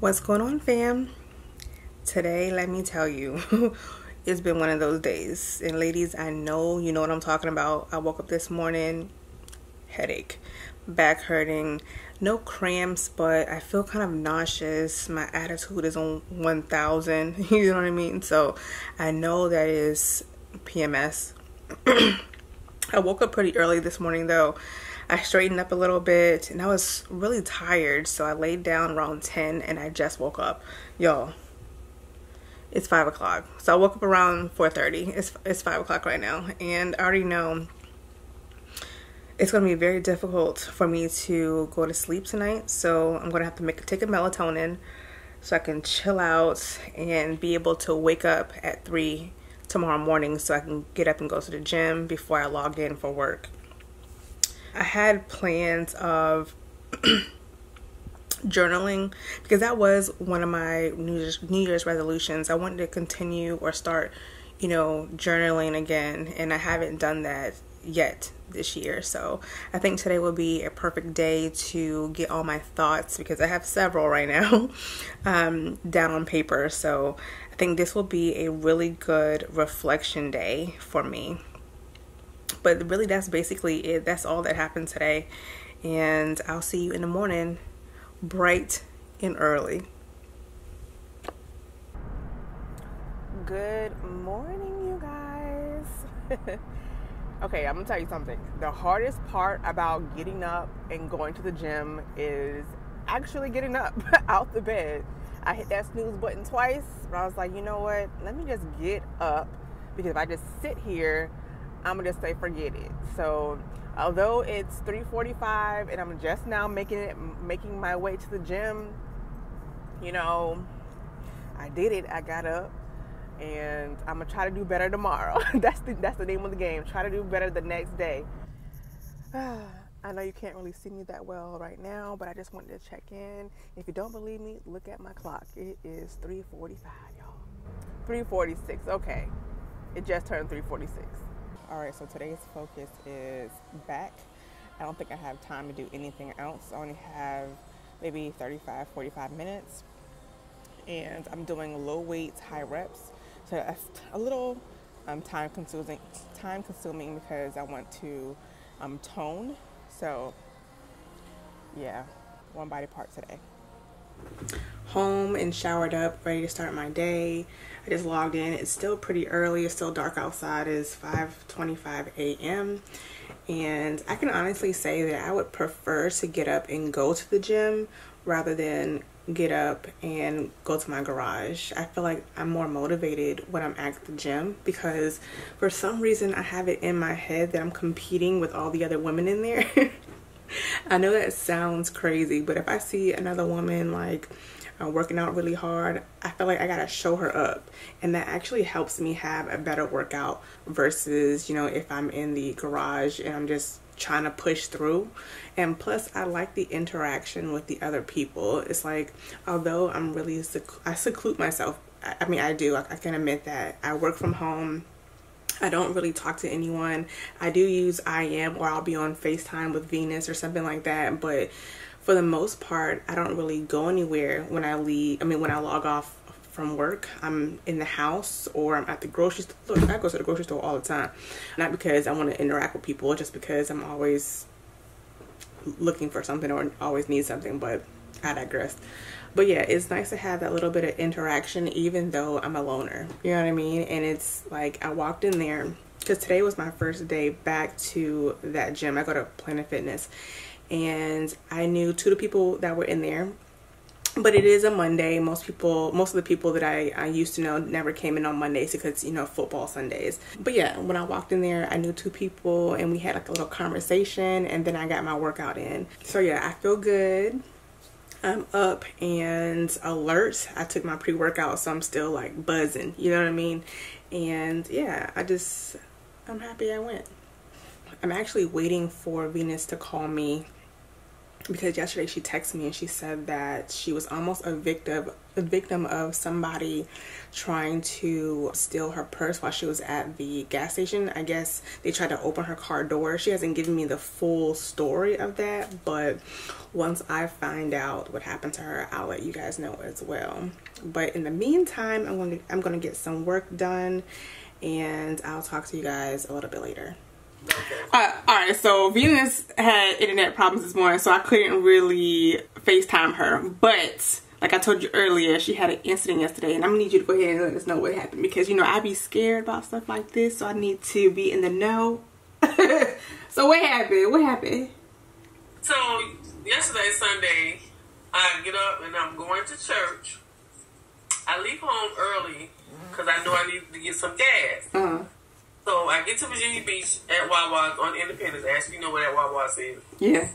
What's going on, fam? Today, let me tell you, it's been one of those days. And, ladies, I know you know what I'm talking about. I woke up this morning, headache, back hurting, no cramps, but I feel kind of nauseous. My attitude is on 1000. You know what I mean? So, I know that is PMS. I woke up pretty early this morning, though. I straightened up a little bit and I was really tired. So I laid down around 10 and I just woke up. Y'all, it's 5 o'clock. So I woke up around 4.30. It's, it's 5 o'clock right now. And I already know it's going to be very difficult for me to go to sleep tonight. So I'm going to have to make take a melatonin so I can chill out and be able to wake up at 3 tomorrow morning so I can get up and go to the gym before I log in for work. I had plans of journaling because that was one of my New Year's, New Year's resolutions. I wanted to continue or start, you know, journaling again, and I haven't done that yet this year. So I think today will be a perfect day to get all my thoughts because I have several right now um, down on paper. So I think this will be a really good reflection day for me but really that's basically it. That's all that happened today. And i'll see you in the morning bright and early. Good morning you guys. Okay i'm gonna tell you something. The hardest part about getting up and going to the gym is actually getting up out the bed. I hit that snooze button twice but i was like you know what? Let me just get up because if i just sit here I'm gonna just say forget it. So although it's 3:45 and I'm just now making it making my way to the gym, you know, I did it. I got up and I'm gonna try to do better tomorrow. that's the that's the name of the game. Try to do better the next day. I know you can't really see me that well right now, but I just wanted to check in. If you don't believe me, look at my clock. It is 3:45, y'all. 3:46. Okay. It just turned 3:46. All right, so today's focus is back. I don't think I have time to do anything else. I only have maybe 35, 45 minutes. And I'm doing low weights, high reps. So that's a little um, time consuming time consuming because I want to um, tone. So yeah, one body part today home and showered up, ready to start my day. I just logged in. It's still pretty early. It's still dark outside. It's 5:25 a.m. And I can honestly say that I would prefer to get up and go to the gym rather than get up and go to my garage. I feel like I'm more motivated when I'm at the gym because for some reason I have it in my head that I'm competing with all the other women in there. I know that sounds crazy, but if I see another woman like uh, working out really hard, I feel like I gotta show her up. And that actually helps me have a better workout versus, you know, if I'm in the garage and I'm just trying to push through. And plus, I like the interaction with the other people. It's like, although I'm really, sec- I seclude myself. I, I mean, I do, I, I can admit that. I work from home. I don't really talk to anyone. I do use IM or I'll be on FaceTime with Venus or something like that. But for the most part, I don't really go anywhere when I leave. I mean, when I log off from work, I'm in the house or I'm at the grocery store. Look, I go to the grocery store all the time. Not because I want to interact with people, just because I'm always looking for something or always need something, but I digress. But yeah, it's nice to have that little bit of interaction even though I'm a loner. You know what I mean? And it's like I walked in there because today was my first day back to that gym. I go to Planet Fitness and I knew two of the people that were in there. But it is a Monday. Most people, most of the people that I, I used to know never came in on Mondays because, you know, football Sundays. But yeah, when I walked in there, I knew two people and we had like a little conversation and then I got my workout in. So yeah, I feel good. I'm up and alert. I took my pre workout, so I'm still like buzzing, you know what I mean? And yeah, I just, I'm happy I went. I'm actually waiting for Venus to call me because yesterday she texted me and she said that she was almost a victim a victim of somebody trying to steal her purse while she was at the gas station. I guess they tried to open her car door. She hasn't given me the full story of that, but once I find out what happened to her, I'll let you guys know as well. But in the meantime, I'm going to I'm going to get some work done and I'll talk to you guys a little bit later. Uh, all right, so Venus had internet problems this morning, so I couldn't really FaceTime her. But like I told you earlier, she had an incident yesterday, and I'm gonna need you to go ahead and let us know what happened because you know I be scared about stuff like this, so I need to be in the know. so what happened? What happened? So yesterday, Sunday, I get up and I'm going to church. I leave home early because I know I need to get some gas. Uh-huh. So I get to Virginia Beach at Wawa's on Independence. Ask you know where that Wawa's is. Yeah.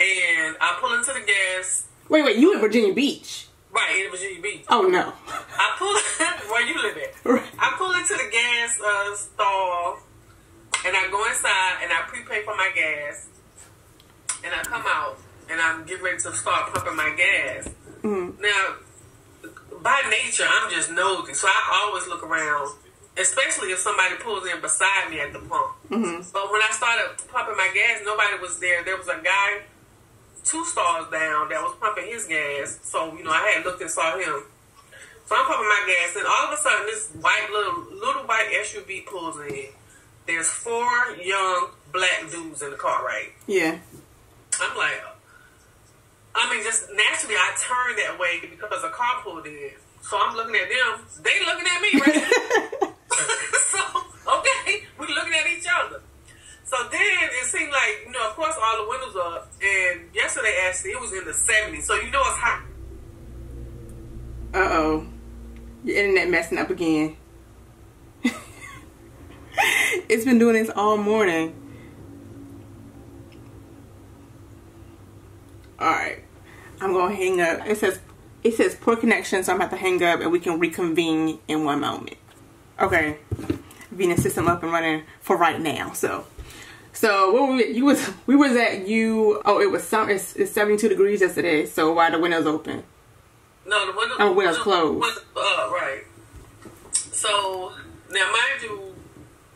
And I pull into the gas. Wait, wait, you in Virginia Beach? Right, in Virginia Beach. Oh no. I pull where you live at. Right. I pull into the gas uh, stall and I go inside and I prepay for my gas. And I come out and I'm getting ready to start pumping my gas. Mm-hmm. Now, by nature, I'm just nosy, so I always look around, especially if somebody pulls in beside me at the pump. Mm-hmm. But when I started pumping my gas, nobody was there. There was a guy two stalls down that was pumping his gas. So, you know, I had looked and saw him. So I'm pumping my gas, and all of a sudden, this white little little white SUV pulls in. There's four young black dudes in the car, right? Yeah. I'm like, I mean, just naturally, I turned that way because a car pulled in. So I'm looking at them. They looking at me, right? so okay, we looking at each other. So then it seemed like, you know, of course, all the windows are up. And yesterday, actually, it was in the 70s. So you know it's hot. Uh oh. Your internet messing up again. it's been doing this all morning. Alright. I'm gonna hang up. It says it says poor connection, so I'm about to hang up and we can reconvene in one moment. Okay. Venus system up and running for right now. So so what we you was we was at you oh it was some it's, it's 72 degrees yesterday, so why the windows open? No, the window. Oh, windows closed. Windows up, right. So now, mind you,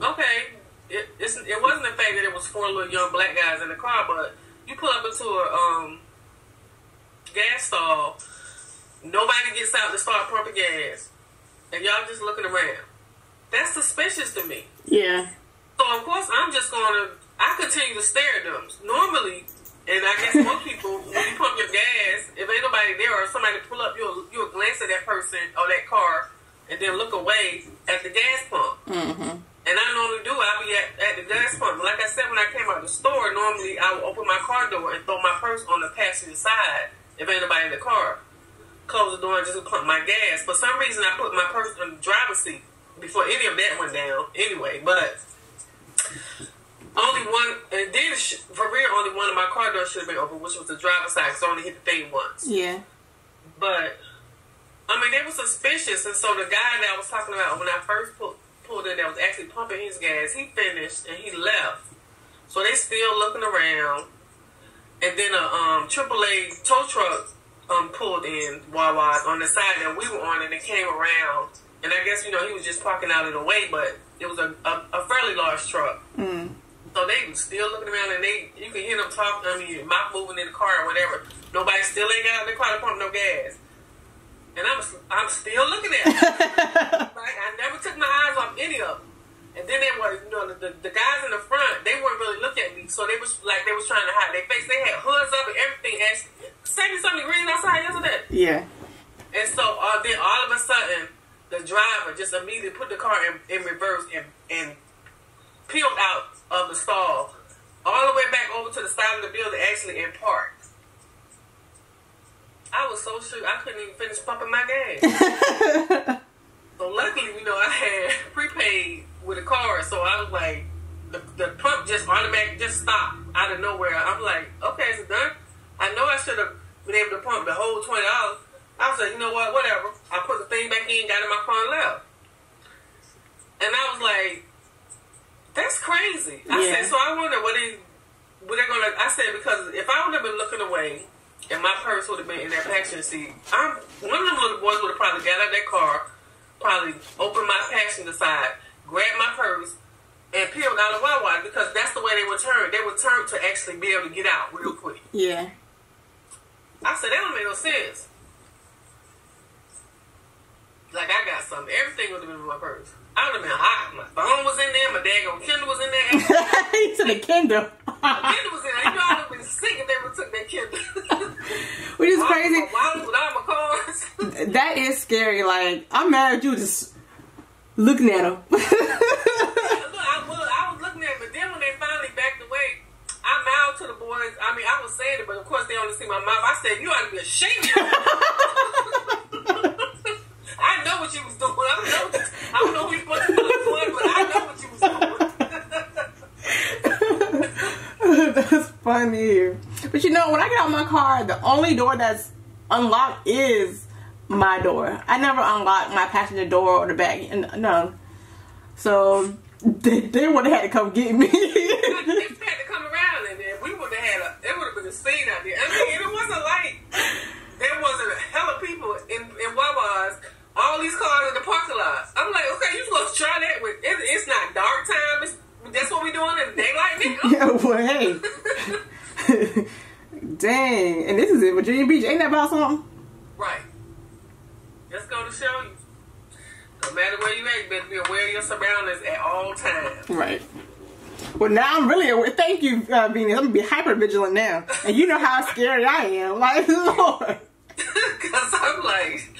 okay, it, it wasn't the fact that it was four little young black guys in the car, but you pull up into a um, gas stall, nobody gets out to start pumping gas, and y'all just looking around. That's suspicious to me. Yeah. So of course I'm just gonna I continue to stare at them. Normally, and I guess most people when you pump your gas, if ain't nobody there or somebody pull up, you'll you'll glance at that person or that car and then look away at the gas pump. Mm-hmm. And I normally do. I'll be at, at the gas pump. Like I said, when I came out the store, normally I would open my car door and throw my purse on the passenger side if ain't nobody in the car. Close the door and just pump my gas. For some reason, I put my purse in the driver's seat before any of that went down. Anyway, but only one, and then for real, only one of my car doors should have been open, which was the driver's side, because I only hit the thing once. Yeah. But I mean, they were suspicious, and so the guy that I was talking about when I first pulled, pulled in, that was actually pumping his gas, he finished and he left. So they still looking around, and then a um, AAA tow truck um, pulled in Wawa on the side that we were on, and it came around. And I guess you know he was just parking out of the way, but it was a, a, a fairly large truck. Mm. So they was still looking around, and they you can hear them talking. I mean, mouth moving in the car or whatever. Nobody still ain't got out the car to pump no gas. And I'm I'm still looking at them. like, I never took my eyes off any of them. And then they were, you know, the, the, guys in the front, they weren't really looking at me, so they was like they was trying to hide their face. They had hoods up and everything. And seventy something degrees outside yesterday. Yeah. And so uh, then all of a sudden, the driver just immediately put the car in, in reverse and peeled out of the stall all the way back over to the side of the building, actually in park. I was so sure I couldn't even finish pumping my gas. so luckily, you know, I had prepaid with a card, so I was like, the, the pump just automatically just stopped out of nowhere. I'm like, okay, it's done. I know I should have been able to pump the whole twenty dollars. I was like, you know what, whatever. I put the thing back in, got in my car, and left. And I was like, that's crazy. I Yeah. said, so I wonder what he But they're gonna. I said because if I would have been looking away, and my purse would have been in that passenger seat, I'm one of them little boys would have probably got out of that car, probably open my passenger side, grab my purse, and peeled out of Wawa because that's the way they would turn. They would turn to actually be able to get out real quick. Yeah. I said that don't make no sense. Like I got something. Everything would have been in my purse. I would have been hot. My phone was in there. My daggone Kindle was in there. he said the Kindle. my Kindle was in there. You know I would have been sick if they would took that Kindle. Which is crazy. My wallet with all my cards. That is scary. Like I'm mad at you just looking at him. Look, I was, I was looking at but then when they finally backed away, I mouthed to the boys. I mean, I was saying it, but of course they only see my mouth. I said, "You ought to be ashamed." of yourself." I know what you was doing. I don't know. I don't know who you supposed to be doing, but I know what you was doing. that's funny. But you know, when I get out my car, the only door that's unlocked is my door. I never unlock my passenger door or the back. No. So they, they would have had to come get me. they had to come around, and then we would have had a. It would have been a scene out there. I mean, it wasn't like there wasn't a hell of people in in Wawa's. All these cars in the parking lot. I'm like, okay, you supposed to try that with. It, it's not dark time. It's, that's what we doing in daylight, nigga. yeah, well, hey. Dang. And this is in Virginia Beach. Ain't that about something? Right. Just go to show you. No matter where you at, you better be aware of your surroundings at all times. Right. Well, now I'm really aware. Thank you, uh, Venus. I'm gonna be hyper vigilant now, and you know how scary I am. Like, Lord. Cause I'm like,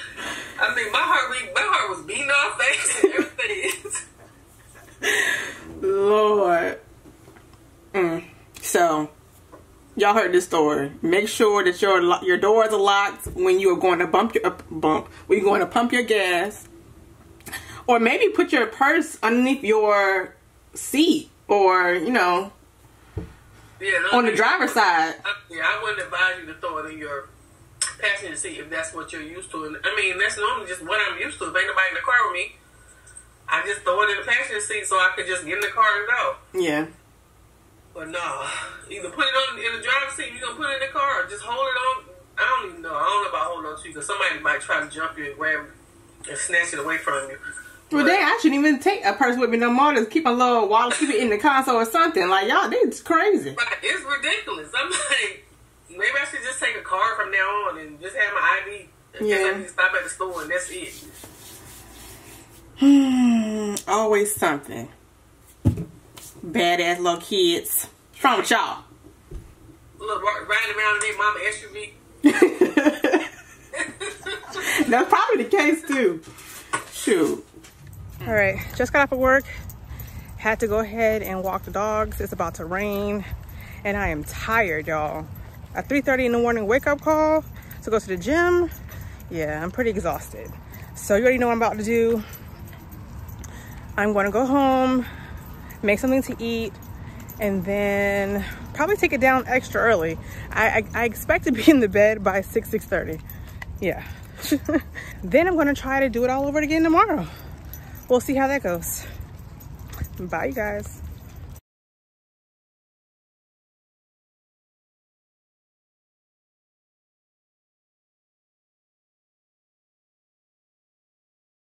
I mean, my heart, my heart was beating off face and everything. Lord. Mm. So, y'all heard this story. Make sure that your lo- your doors are locked when you are going to bump your uh, bump. When you're going to pump your gas, or maybe put your purse underneath your seat, or you know, yeah, on the driver's side. I, yeah, I wouldn't advise you to throw it in your passenger seat if that's what you're used to. And I mean, that's normally just what I'm used to. If ain't nobody in the car with me, I just throw it in the passenger seat so I could just get in the car and go. Yeah. But no, either put it on in the driver's seat, you're gonna put it in the car, or just hold it on. I don't even know. I don't know about holding on to you because somebody might try to jump you and grab and snatch it away from you. Well, then I shouldn't even take a purse with me no more. Just keep a little wallet, keep it in the console or something. Like y'all, this crazy. Right, it's ridiculous. I'm like, maybe I should just take a card from now on and just have my ID. I Yeah. need to stop at the store and that's it. Hmm, always something. Badass little kids. What's wrong with y'all? Look, riding around in their mama SUV. That's probably the case too. Shoot. All right, just got off of work. Had to go ahead and walk the dogs. It's about to rain, and I am tired, y'all. A 3:30 in the morning wake up call to go to the gym. Yeah, I'm pretty exhausted. So you already know what I'm about to do. I'm going to go home, make something to eat, and then probably take it down extra early. I, I, I expect to be in the bed by 6, 6.30. Yeah. then I'm gonna try to do it all over again tomorrow. We'll see how that goes. Bye, you guys.